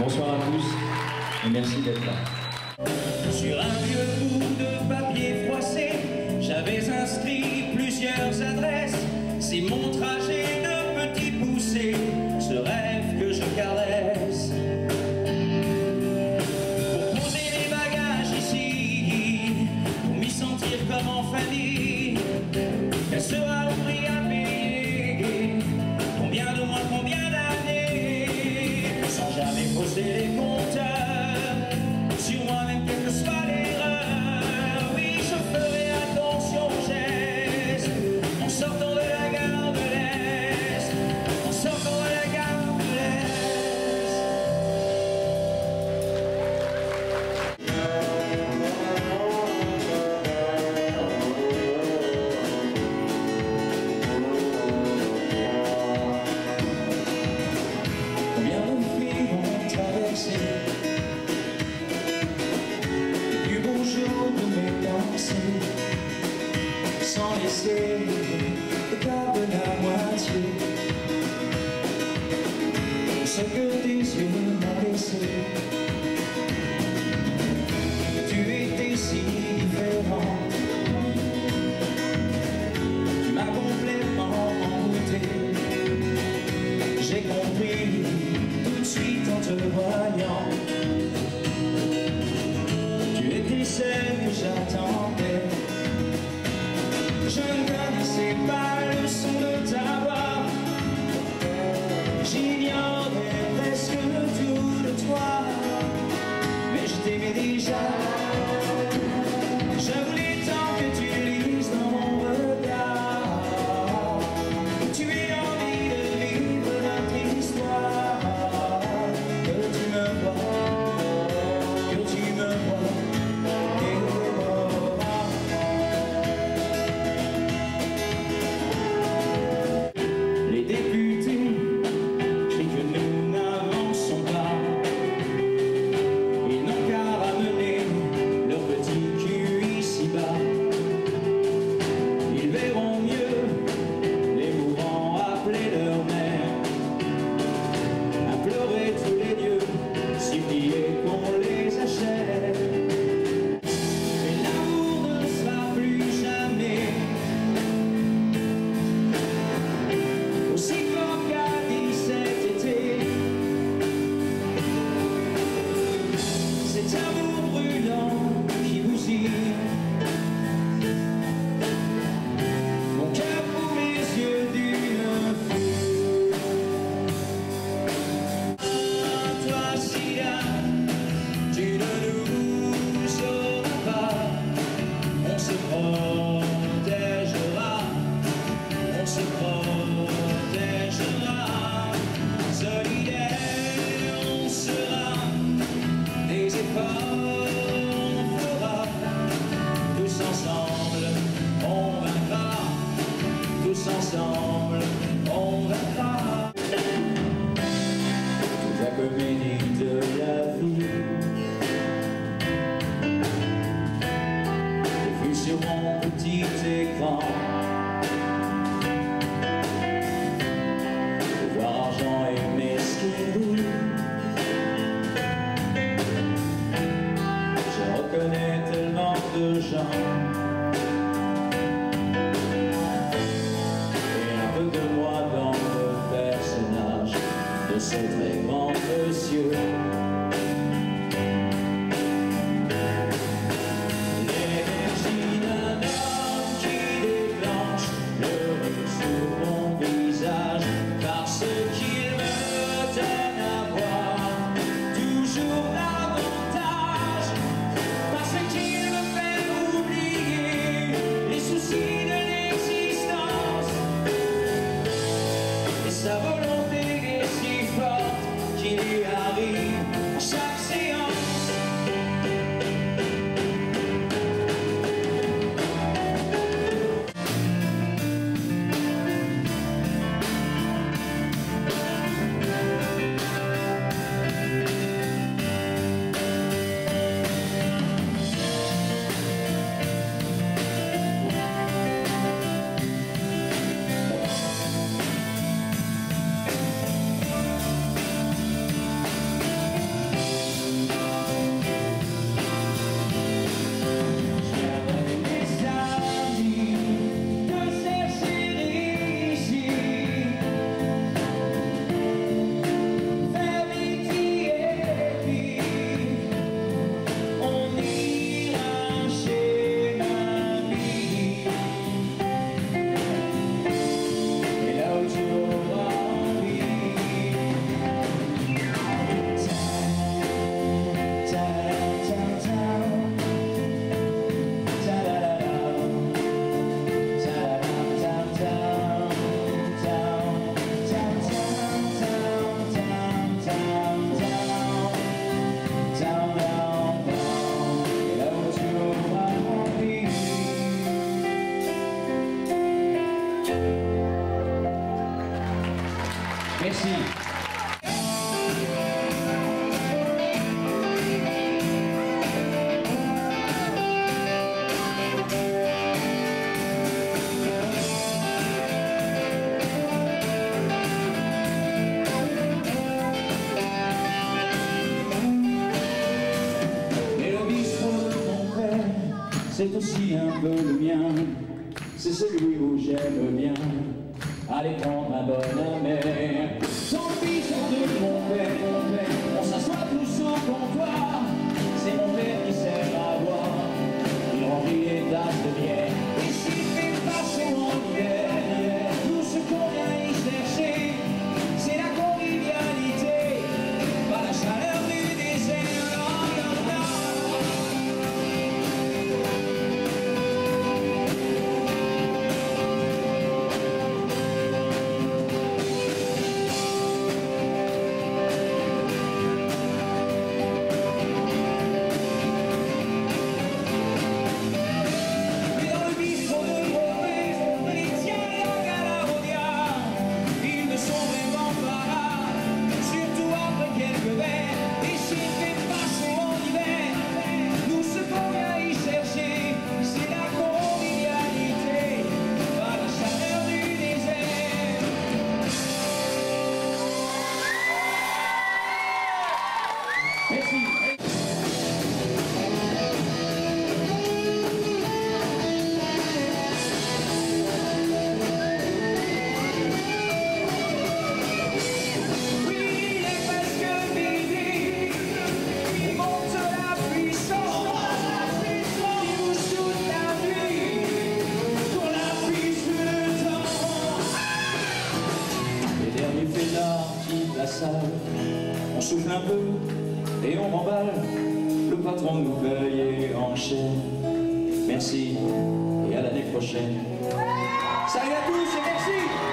Bonsoir à tous et merci d'être là. Sur un vieux bout de papier froissé, j'avais inscrit plusieurs adresses. C'est mon trajet de petit poussé serait stay Merci. c'est aussi un peu le mien, c'est celui où j'aime bien allez prendre un bon amère. On souffle un peu et on remballe. Le patron nous paye et enchaîne. Merci et à l'année prochaine. Salut à tous et merci